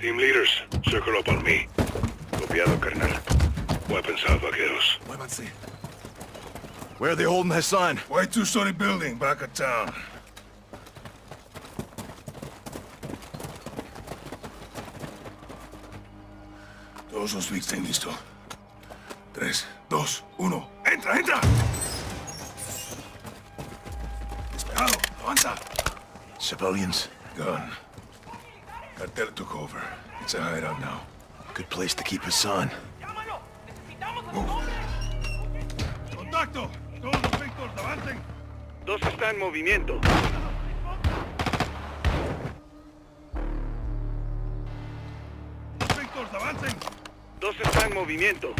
Team leaders, circle up on me. Copiado, carnal. Weapons out, vaqueros. Muévanse. Where are they holding Hassan? White two-story building back of town. Todos los Vicks estén listo. Tres, dos, uno. ¡Entra, entra! Despejado, avanza. Civilians. Gun. Cartel took over. It's a hideout now. Good place to keep Hassan. ¡Contacto! Todos los Victors, avancen. Dos está en movimiento. Los Victors, avancen. Dos está en movimiento.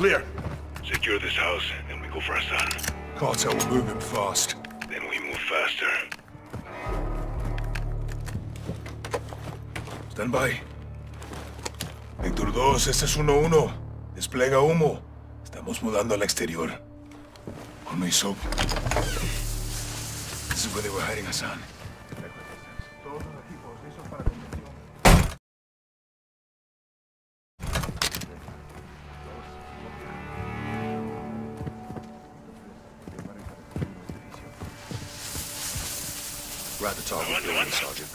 Clear. Secure this house, then we go for Hassan. Cartel will move him fast. Then we move faster. Stand by. Víctor 2, este es 1-1. Desplega humo. Estamos mudando al exterior. On me, soap. This is where they were hiding Hassan. We're at the top of the building, Sergeant.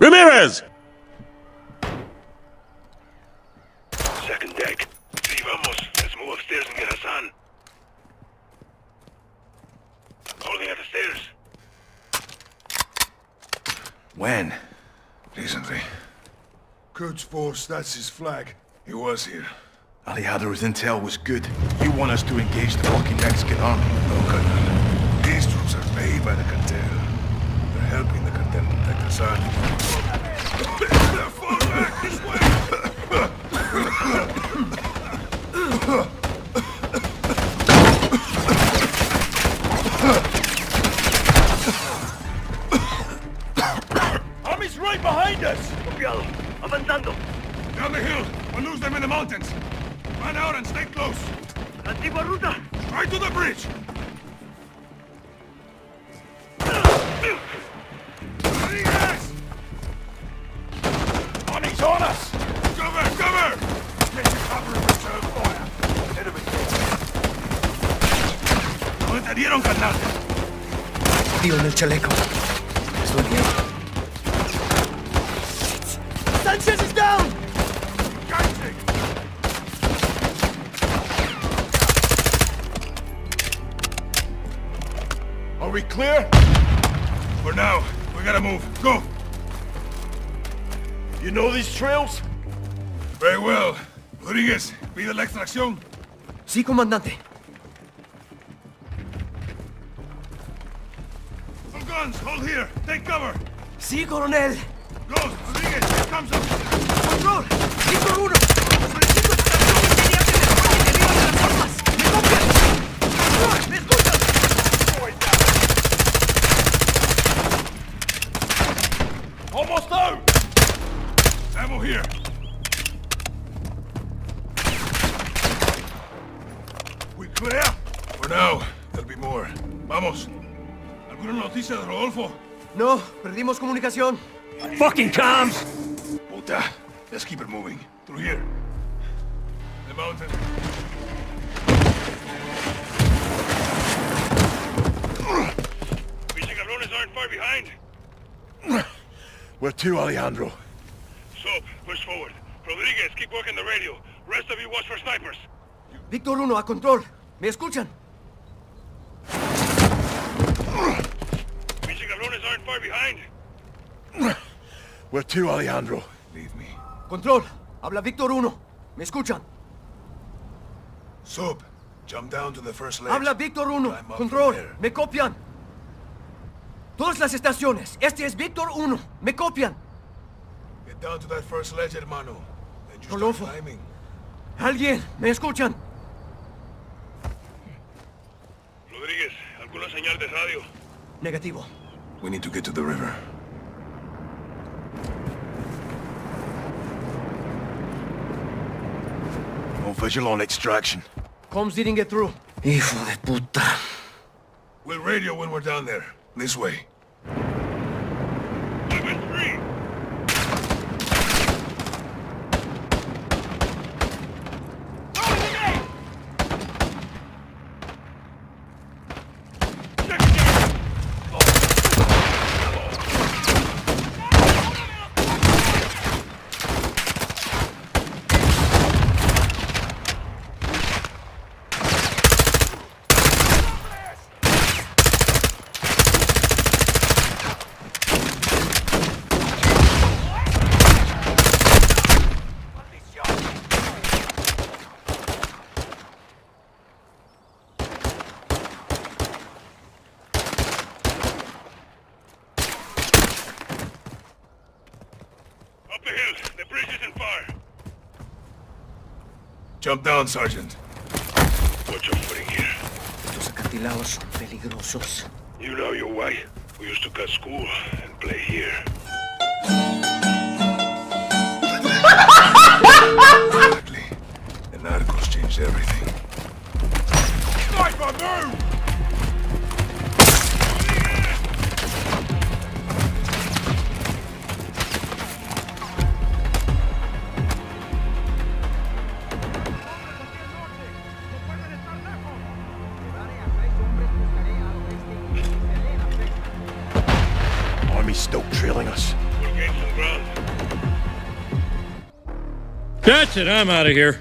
Ramirez! Second deck. Sí, vamos. Let's move upstairs and get Hassan. Holding at the stairs. When? Recently. Quds Force, that's his flag. He was here. Alejandro's intel was good. You want us to engage the fucking Mexican army. No, Colonel. These troops are paid by the cartel. They're helping the cartel protect Hassan. Fall Copiado. Avanzando. Down the hill! We'll lose them in the mountains! Run out and stay close! Antigua ruta. Right to the bridge! Tío en el chaleco. Estoy bien. Sanchez is down! Are we clear? For now, we gotta move. Go! You know these trails? Very well. Rodriguez, pide la extracción. Sí, comandante. Some guns, hold here. Take cover. Sí, coronel. Go, Rodriguez, here comes them. Control. Víctor 1. Solicito extracción inmediata de las armas. ¿Me copian? Control, ¿me escuchan? Almost! Ammo here. We clear? For now. There'll be more. Vamos. ¿Alguna noticia de Rodolfo? No, perdimos comunicación. Fucking comms! Puta. Let's keep it moving. Through here. The mountain. These cabrones aren't far behind. Where to, Alejandro? Soap, push forward. Rodriguez, keep working the radio. Rest of you watch for snipers. Víctor 1, a control. ¿Me escuchan? Pinche cabrones aren't far behind. Where to, Alejandro? Leave me. Control, habla Víctor 1. ¿Me escuchan? Sub, jump down to the first ledge. Habla Víctor 1. Climb up Control. ¿me copian? Todas las estaciones. Este es Víctor 1. ¿Me copian? Get down to that first ledge, hermano. Then you start Rodolfo. climbing. ¿Alguien? ¿Me escuchan? Rodríguez, ¿alguna señal de radio? Negativo. We need to get to the river. Visual on extraction. Comms didn't get through. Hijo de puta. We'll radio when we're down there. This way. Weapon three! Up the hill! The bridge is in fire! Jump down, Sergeant. Watch your footing here. Estos acantilados son peligrosos. You know your way. We used to cut school and play here. Still us. We'll gain ground. That's it, I'm out of here.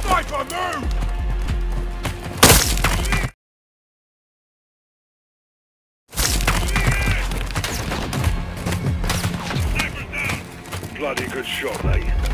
Sniper, move! Bloody good shot, eh?